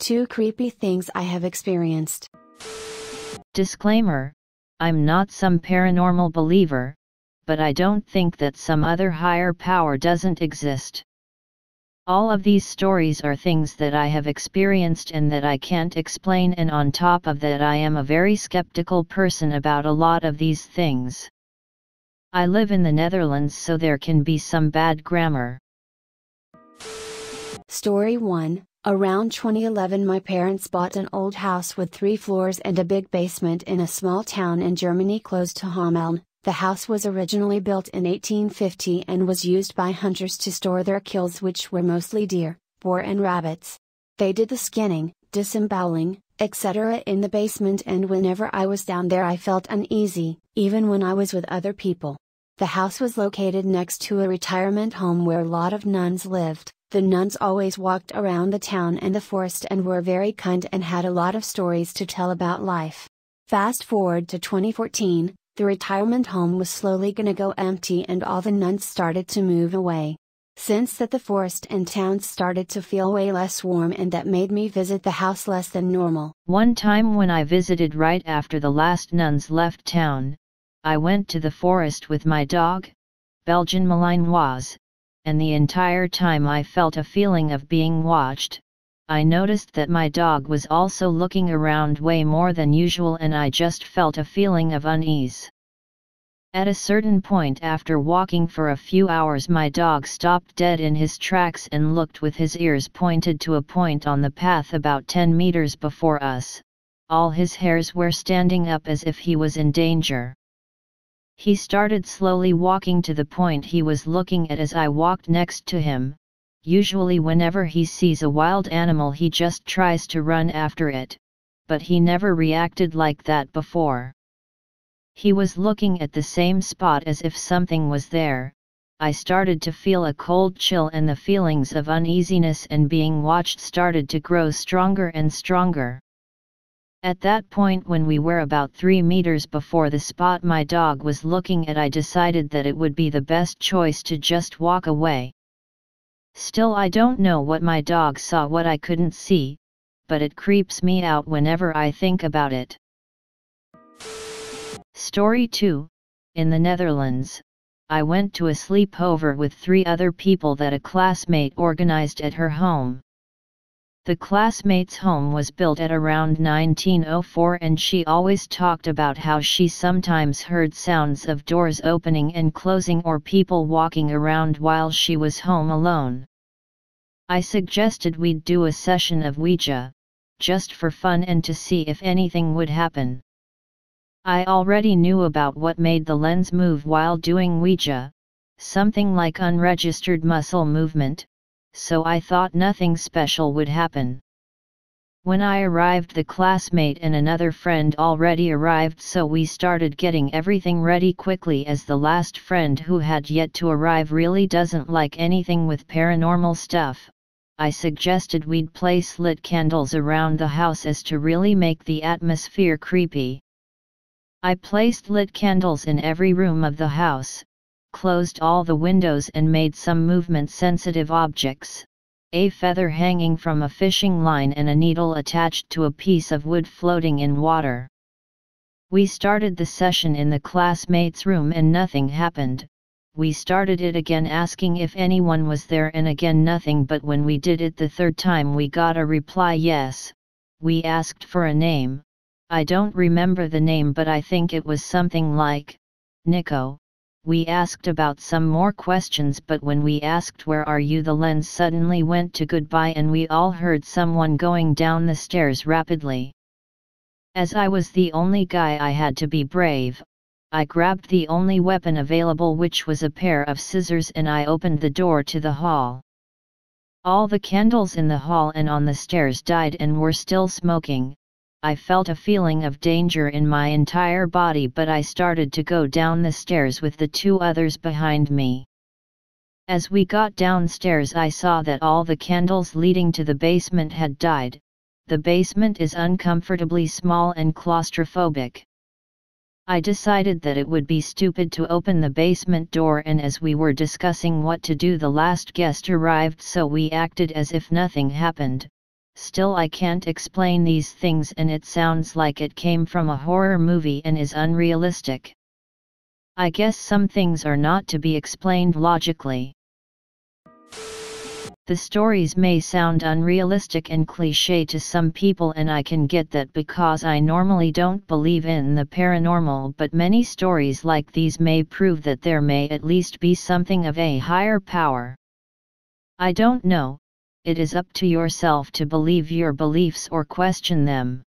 Two creepy things I have experienced. Disclaimer I'm not some paranormal believer, but I don't think that some other higher power doesn't exist. All of these stories are things that I have experienced and that I can't explain, and on top of that, I am a very skeptical person about a lot of these things. I live in the Netherlands, so there can be some bad grammar. Story 1 Around 2011, my parents bought an old house with three floors and a big basement in a small town in Germany close to Hameln. The house was originally built in 1850 and was used by hunters to store their kills, which were mostly deer, boar, and rabbits. They did the skinning, disemboweling, etc. in the basement, and whenever I was down there, I felt uneasy, even when I was with other people. The house was located next to a retirement home where a lot of nuns lived. The nuns always walked around the town and the forest and were very kind and had a lot of stories to tell about life. Fast forward to 2014, the retirement home was slowly gonna go empty and all the nuns started to move away. Since that the forest and town started to feel way less warm and that made me visit the house less than normal. One time when I visited right after the last nuns left town, I went to the forest with my dog, Belgian Malinois, and the entire time I felt a feeling of being watched. I noticed that my dog was also looking around way more than usual and I just felt a feeling of unease. At a certain point after walking for a few hours my dog stopped dead in his tracks and looked with his ears pointed to a point on the path about 10 meters before us. All his hairs were standing up as if he was in danger. He started slowly walking to the point he was looking at as I walked next to him. Usually, whenever he sees a wild animal, he just tries to run after it, but he never reacted like that before. He was looking at the same spot as if something was there. I started to feel a cold chill, and the feelings of uneasiness and being watched started to grow stronger and stronger. At that point when we were about 3 meters before the spot my dog was looking at I decided that it would be the best choice to just walk away. Still I don't know what my dog saw what I couldn't see, but it creeps me out whenever I think about it. Story 2 In the Netherlands, I went to a sleepover with three other people that a classmate organized at her home. The classmate's home was built at around 1904 and she always talked about how she sometimes heard sounds of doors opening and closing or people walking around while she was home alone. I suggested we'd do a session of Ouija, just for fun and to see if anything would happen. I already knew about what made the lens move while doing Ouija, something like unregistered muscle movement, so I thought nothing special would happen. When I arrived the classmate and another friend already arrived so we started getting everything ready quickly as the last friend who had yet to arrive really doesn't like anything with paranormal stuff. I suggested we'd place lit candles around the house as to really make the atmosphere creepy. I placed lit candles in every room of the house, closed all the windows and made some movement sensitive objects. A feather hanging from a fishing line and a needle attached to a piece of wood floating in water. We started the session in the classmates' room and nothing happened. We started it again asking if anyone was there and again nothing but when we did it the third time we got a reply yes. We asked for a name. I don't remember the name but I think it was something like, Nico, we asked about some more questions but when we asked where are you the lens suddenly went to goodbye and we all heard someone going down the stairs rapidly. As I was the only guy I had to be brave, I grabbed the only weapon available which was a pair of scissors and I opened the door to the hall. All the candles in the hall and on the stairs died and were still smoking, I felt a feeling of danger in my entire body but I started to go down the stairs with the two others behind me. As we got downstairs I saw that all the candles leading to the basement had died, the basement is uncomfortably small and claustrophobic. I decided that it would be stupid to open the basement door and as we were discussing what to do the last guest arrived so we acted as if nothing happened, still I can't explain these things and it sounds like it came from a horror movie and is unrealistic. I guess some things are not to be explained logically. The stories may sound unrealistic and cliche to some people and I can get that because I normally don't believe in the paranormal but many stories like these may prove that there may at least be something of a higher power. I don't know, it is up to yourself to believe your beliefs or question them.